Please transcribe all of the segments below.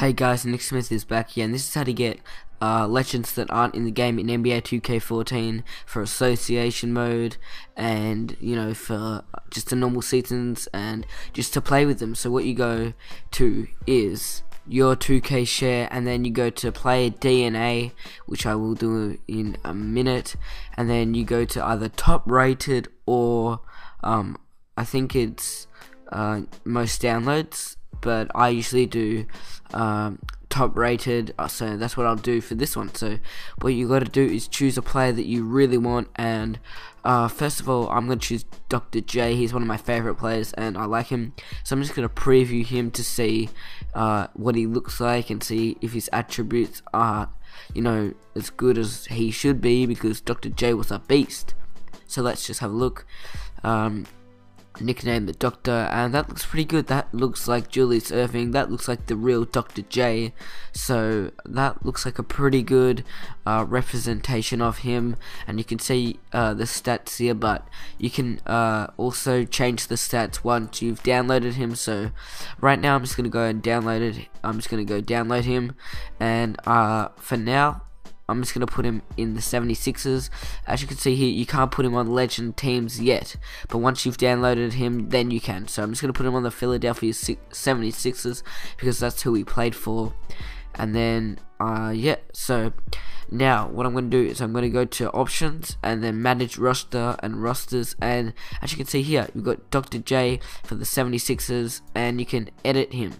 Hey guys, Nick Smith is back here, and this is how to get uh, legends that aren't in the game in NBA 2K14 for association mode, and you know for just the normal seasons, and just to play with them. So what you go to is your 2K share, and then you go to player DNA, which I will do in a minute, and then you go to either top rated or um, I think it's uh, most downloads but I usually do um, top rated, uh, so that's what I'll do for this one. So what you got to do is choose a player that you really want, and uh, first of all, I'm to choose Dr. J. He's one of my favorite players, and I like him. So I'm just to preview him to see uh, what he looks like and see if his attributes are, you know, as good as he should be because Dr. J was a beast. So let's just have a look. Um, nickname the Doctor, and that looks pretty good. That looks like Julius Erving, That looks like the real Dr. J. So that looks like a pretty good uh, representation of him. And you can see uh, the stats here, but you can uh, also change the stats once you've downloaded him. So right now, I'm just gonna go and download it. I'm just gonna go download him, and uh, for now, I'm just going to put him in the 76ers. As you can see here, you can't put him on legend teams yet. But once you've downloaded him, then you can. So I'm just going to put him on the Philadelphia 76ers because that's who he played for. And then, uh, yeah, so now what I'm going to do is I'm going to go to options and then manage roster and rosters. And as you can see here, we've got Dr. J for the 76ers and you can edit him.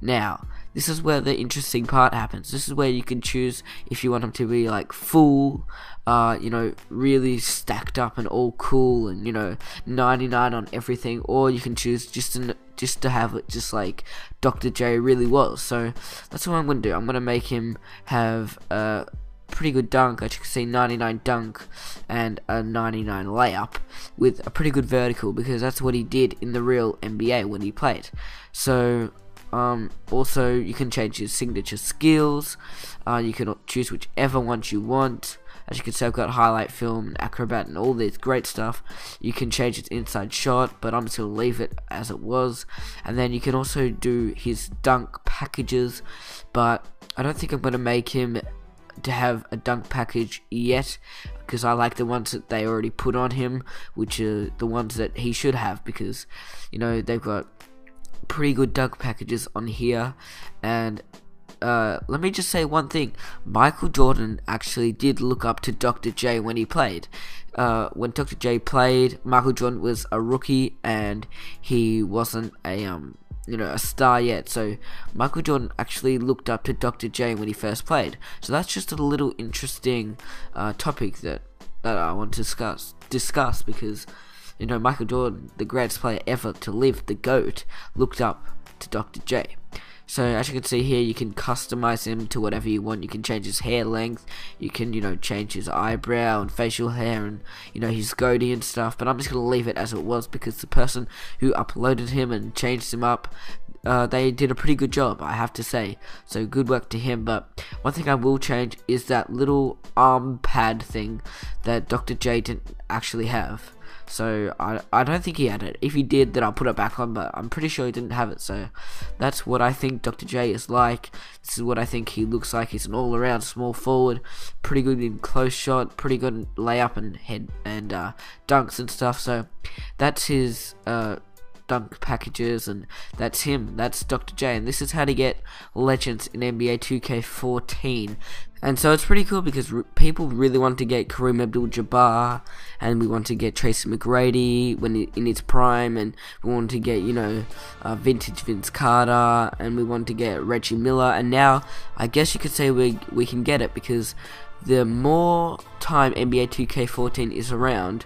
Now, this is where the interesting part happens. This is where you can choose if you want them to be like full, uh, you know, really stacked up and all cool and you know 99 on everything, or you can choose just to just to have it just like Dr. J really was. So that's what I'm gonna do. I'm gonna make him have a pretty good dunk. As you can see, 99 dunk and a 99 layup with a pretty good vertical because that's what he did in the real NBA when he played. So um, also, you can change your signature skills. Uh, you can choose whichever ones you want. As you can see, I've got highlight film, and acrobat, and all this great stuff. You can change its inside shot, but I'm just going to leave it as it was. And then you can also do his dunk packages, but I don't think I'm going to make him to have a dunk package yet because I like the ones that they already put on him, which are the ones that he should have because you know they've got pretty good dunk packages on here. And uh, let me just say one thing Michael Jordan actually did look up to Dr. J when he played. Uh, when Dr. J played, Michael Jordan was a rookie and he wasn't a um, you know a star yet. So Michael Jordan actually looked up to Dr. J when he first played. So that's just a little interesting uh, topic that that I want to discuss discuss because you know, Michael Jordan, the greatest player ever to live, the GOAT, looked up to Dr. J. So as you can see here, you can customize him to whatever you want. You can change his hair length. You can, you know, change his eyebrow and facial hair and, you know, his goatee and stuff. But I'm just going to leave it as it was because the person who uploaded him and changed him up, uh, they did a pretty good job, I have to say. So good work to him. But one thing I will change is that little arm pad thing that Dr. J didn't actually have. So I, I don't think he had it. If he did, then I'll put it back on, but I'm pretty sure he didn't have it. So that's what I think Dr. J is like. This is what I think he looks like. He's an all-around small forward, pretty good in close shot, pretty good in layup and head and uh, dunks and stuff. So that's his uh, dunk packages, and that's him. That's Dr. J, and this is how to get legends in NBA 2K14. And so it's pretty cool because people really want to get Kareem Abdul-Jabbar, and we want to get Tracy McGrady when in its prime, and we want to get you know uh, vintage Vince Carter, and we want to get Reggie Miller, and now I guess you could say we we can get it because the more time NBA 2K14 is around,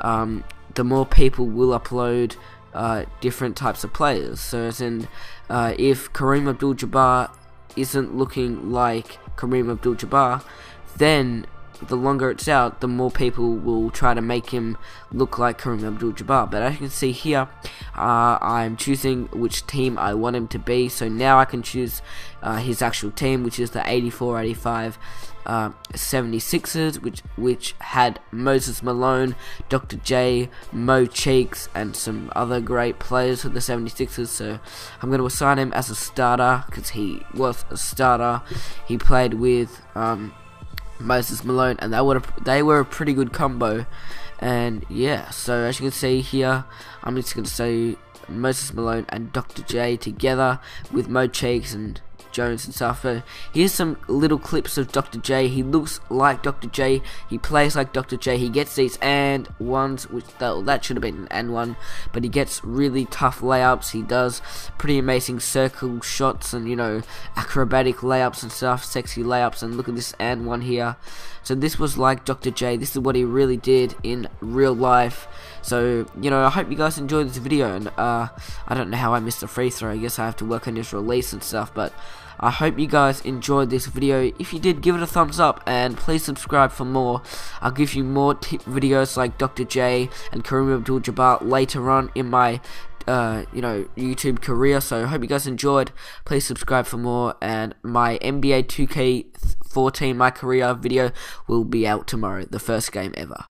um, the more people will upload uh, different types of players. So, as in, uh, if Kareem Abdul Jabbar isn't looking like Kareem Abdul Jabbar, then the longer it's out, the more people will try to make him look like Kareem Abdul-Jabbar. But as you can see here, uh, I'm choosing which team I want him to be. So now I can choose uh, his actual team, which is the 84-85 uh, 76ers, which which had Moses Malone, Dr. J, Mo Cheeks, and some other great players for the 76ers. So I'm going to assign him as a starter because he was a starter. He played with um, Moses Malone, and they were they were a pretty good combo. And yeah, so as you can see here, I'm just going to say Moses Malone and Dr. J together with Mo Cheeks and Jones and stuff. So here's some little clips of Dr. J. He looks like Dr. J. He plays like Dr. J. He gets these and ones, which that, that should have been an and one, but he gets really tough layups. He does pretty amazing circle shots and you know acrobatic layups and stuff, sexy layups. And look at this and one here. So this was like Dr. J. This is what he really did in real life. So, you know, I hope you guys enjoyed this video, and uh, I don't know how I missed the free throw, I guess I have to work on this release and stuff, but I hope you guys enjoyed this video. If you did, give it a thumbs up, and please subscribe for more. I'll give you more tip videos like Dr. J and Kareem Abdul-Jabbar later on in my uh, you know, YouTube career. So I hope you guys enjoyed. Please subscribe for more. And my NBA 2K14 My Career video will be out tomorrow, the first game ever.